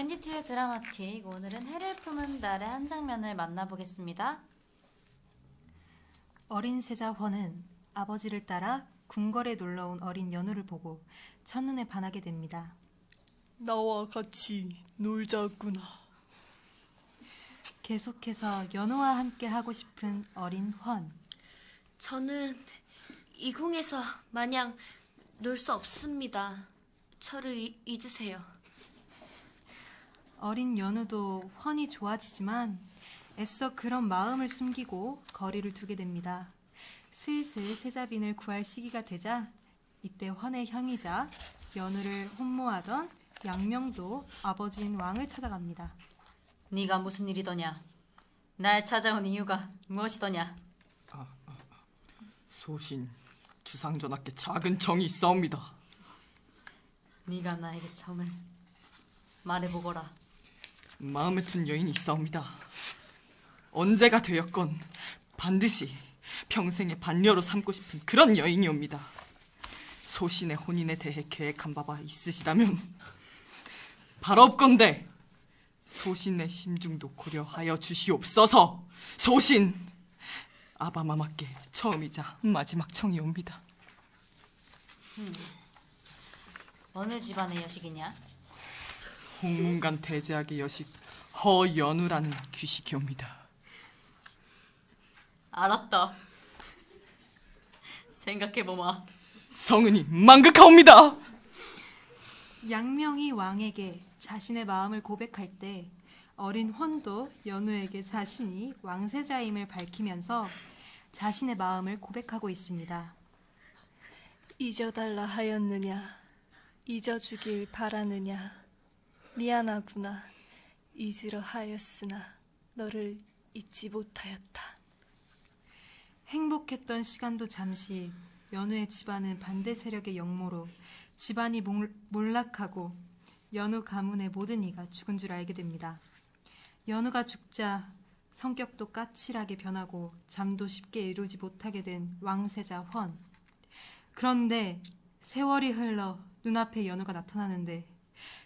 밴디트의 드라마틱 오늘은 해를 품은 달의 한 장면을 만나보겠습니다. 어린 세자 헌은 아버지를 따라 궁궐에 놀러 온 어린 연우를 보고 첫눈에 반하게 됩니다. 나와 같이 놀자꾸나. 계속해서 연우와 함께 하고 싶은 어린 헌. 저는 이 궁에서 마냥 놀 수 없습니다. 저를 이- 잊으세요. 어린 연우도 헌이 좋아지지만 애써 그런 마음을 숨기고 거리를 두게 됩니다. 슬슬 세자빈을 구할 시기가 되자 이때 헌의 형이자 연우를 혼모하던 양명도 아버지인 왕을 찾아갑니다. 네가 무슨 일이더냐? 날 찾아온 이유가 무엇이더냐? 소신 주상전하께 작은 정이 있사옵니다. 네가 나에게 정을 말해보거라. 마음에 둔 여인이 있사옵니다. 언제가 되었건 반드시 평생의 반려로 삼고 싶은 그런 여인이옵니다. 소신의 혼인에 대해 계획한 바가 있으시다면 바로 없건대 소신의 심중도 고려하여 주시옵소서. 소신 아바마마께 처음이자 마지막 청이옵니다. 어느 집안의 여식이냐? 홍문관 대제학의 여식 허연우라는 귀식이옵니다. 알았다. 생각해보마. 성은이 망극하옵니다. 양명이 왕에게 자신의 마음을 고백할 때 어린 헌도 연우에게 자신이 왕세자임을 밝히면서 자신의 마음을 고백하고 있습니다. 잊어달라 하였느냐? 잊어주길 바라느냐? 미안하구나. 잊으려 하였으나 너를 잊지 못하였다. 행복했던 시간도 잠시 연우의 집안은 반대 세력의 역모로 집안이 몰- 몰락하고 연우 가문의 모든 이가 죽은 줄 알게 됩니다. 연우가 죽자 성격도 까칠하게 변하고 잠도 쉽게 이루지 못하게 된 왕세자 헌. 그런데 세월이 흘러 눈앞에 연우가 나타나는데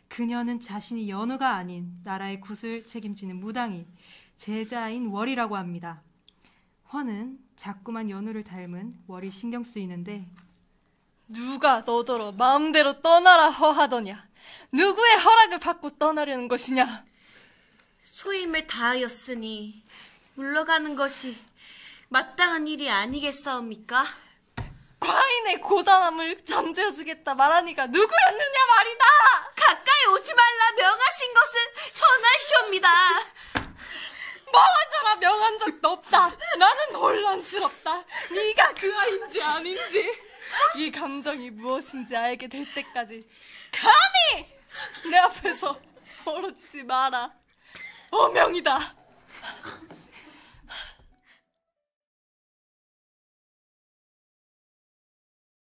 그녀는 자신이 연우가 아닌 나라의 굿을 책임지는 무당이 제자인 월이라고 합니다. 헌은 자꾸만 연우를 닮은 월이 신경 쓰이는데 누가 너더러 마음대로 떠나라 허하더냐? 누구의 허락을 받고 떠나려는 것이냐? 소임을 다하였으니 물러가는 것이 마땅한 일이 아니겠사옵니까? 과인의 고단함을 잠재워주겠다 말하니가 누구였느냐 말이다! 오지 말라 명하신 것은 전하시옵니다. 말하자라 명한 적도 없다. 나는 혼란스럽다. 네가 그 아인지 아닌지 이 감정이 무엇인지 알게 될 때까지 감히 내 앞에서 멀어지지 마라. 어명이다.